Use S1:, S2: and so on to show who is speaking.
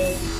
S1: Amen.